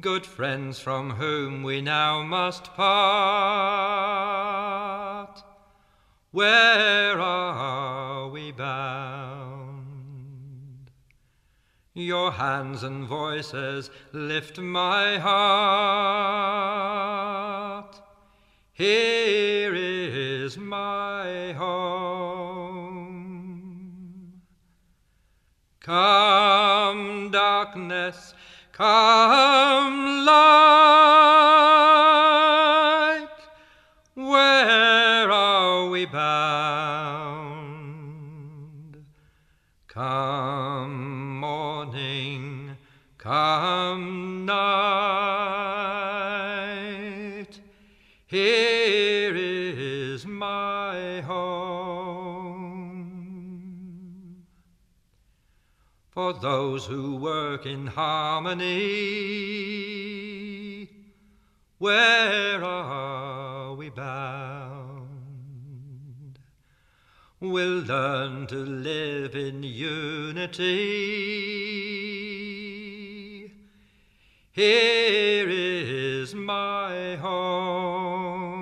Good friends from whom we now must part, where are we bound? Your hands and voices lift my heart. Here is my home. Come, darkness, come, light. For those who work in harmony, where are we bound? We'll learn to live in unity. Here is my home.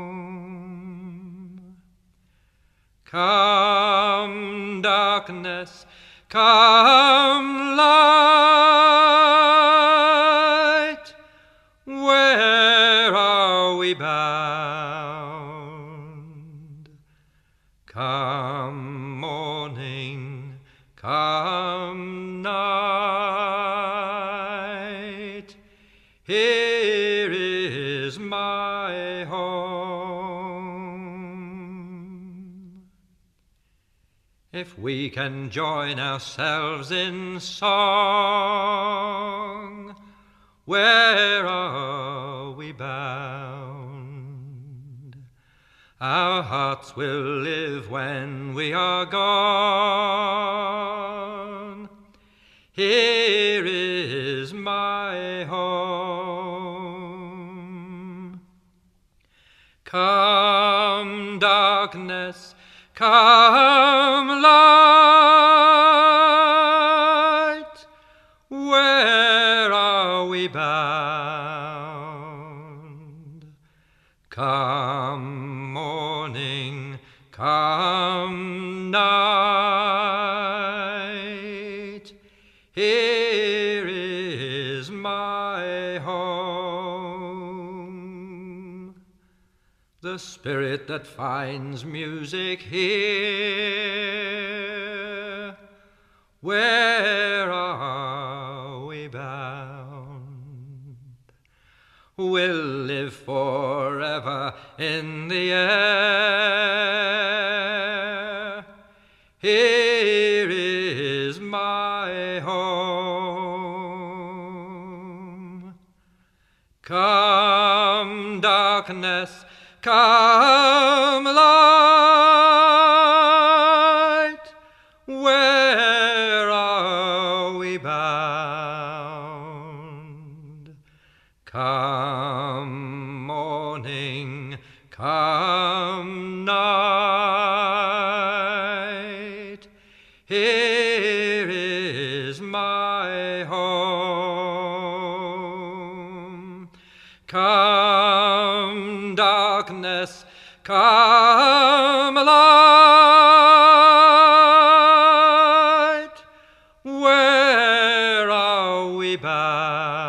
Come, darkness, come, light. Where are we bound? Come, morning, come, night. Here is my home. If we can join ourselves in song, where are we bound? Our hearts will live when we are gone. Here is my home. Come, darkness, come, light. Where are we bound? Come, morning, come, night. The spirit that finds music here. Where are we bound? We'll live forever in the air. Here is my home. Come, darkness, come, light. Where are we bound? Come, morning, come, night. Here is my home. Come, darkness, come, light. Where are we bound?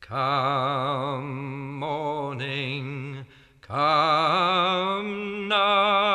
Come, morning, come, night.